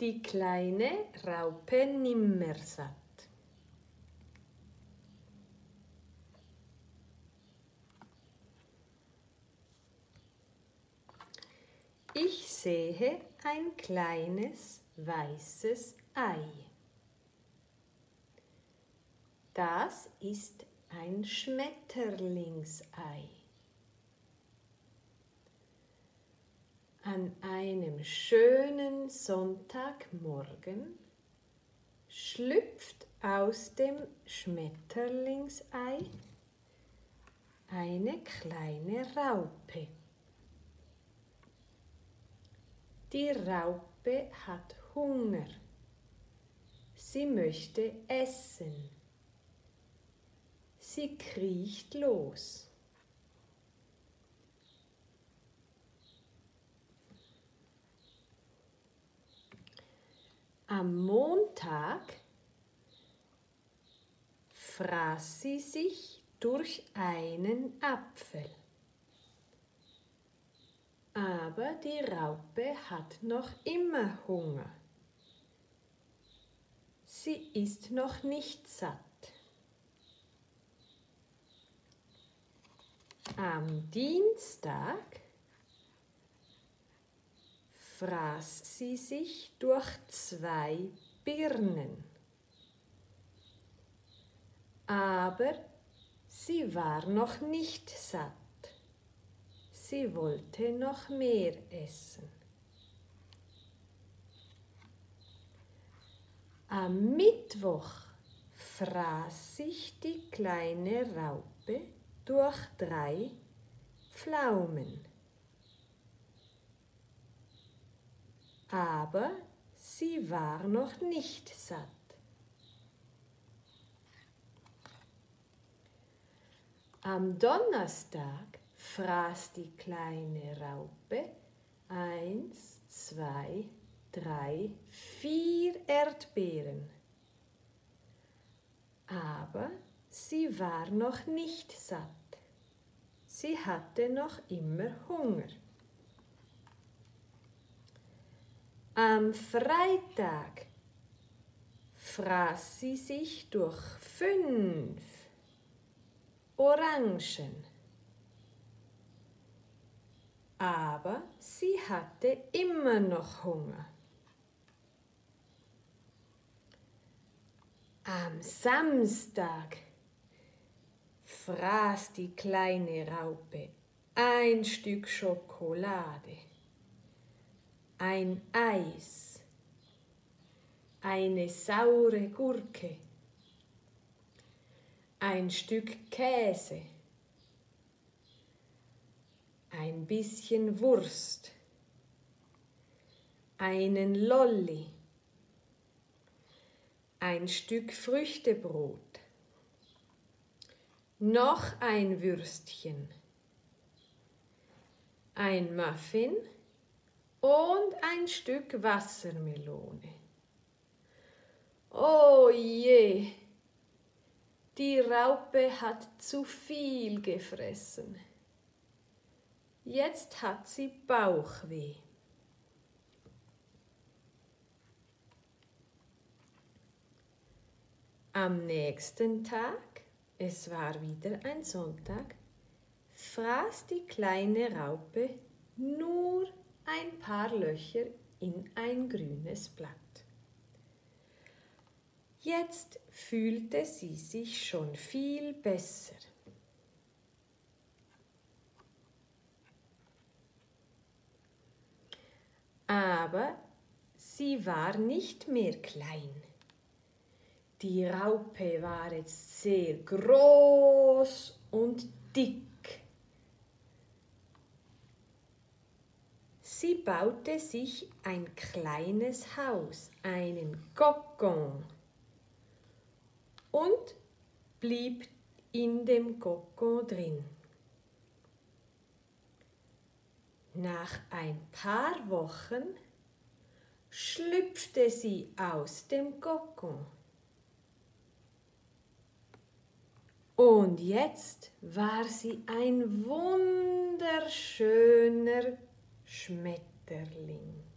Die kleine Raupe Nimmersatt. Ich sehe ein kleines weißes Ei. Das ist ein Schmetterlingsei. An einem schönen Sonntagmorgen schlüpft aus dem Schmetterlingsei eine kleine Raupe. Die Raupe hat Hunger. Sie möchte essen. Sie kriecht los. Am Montag fraß sie sich durch einen Apfel. Aber die Raupe hat noch immer Hunger. Sie ist noch nicht satt. Am Dienstag fraß sie sich durch zwei Birnen. Aber sie war noch nicht satt. Sie wollte noch mehr essen. Am Mittwoch fraß sich die kleine Raupe durch drei Pflaumen. Aber sie war noch nicht satt. Am Donnerstag fraß die kleine Raupe eins, zwei, drei, vier Erdbeeren. Aber sie war noch nicht satt. Sie hatte noch immer Hunger. Am Freitag fraß sie sich durch fünf Orangen aber sie hatte immer noch Hunger. Am Samstag fraß die kleine Raupe ein Stück Schokolade, ein Eis, eine saure Gurke, ein Stück Käse, ein bisschen Wurst, einen Lolli, ein Stück Früchtebrot, noch ein Würstchen, ein Muffin und ein Stück Wassermelone. Oh je, die Raupe hat zu viel gefressen. Jetzt hat sie Bauchweh. Am nächsten Tag, es war wieder ein Sonntag, fraß die kleine Raupe nur ein paar Löcher in ein grünes Blatt. Jetzt fühlte sie sich schon viel besser. aber sie war nicht mehr klein. Die Raupe war jetzt sehr groß und dick. Sie baute sich ein kleines Haus, einen Kokon, und blieb in dem Kokon drin. Nach ein paar Wochen schlüpfte sie aus dem Kokon. Und jetzt war sie ein wunderschöner Schmetterling.